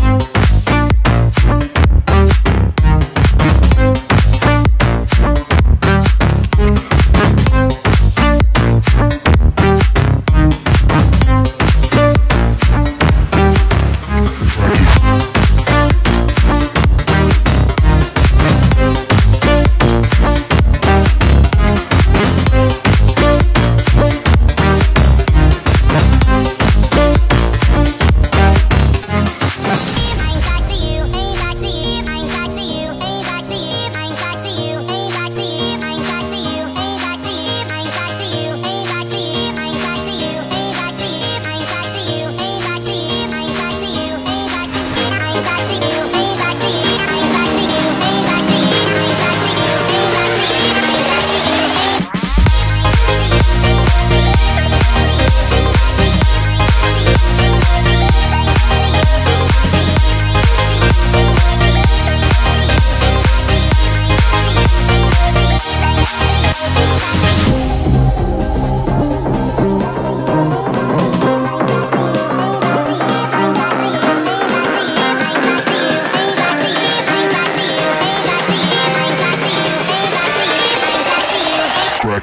Thank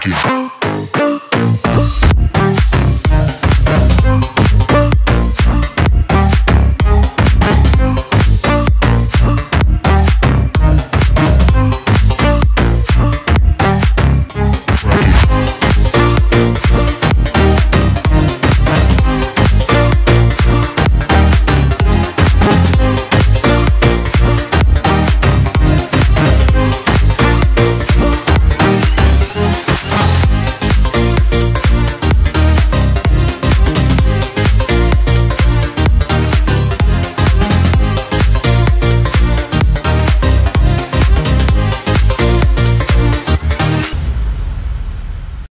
Viking.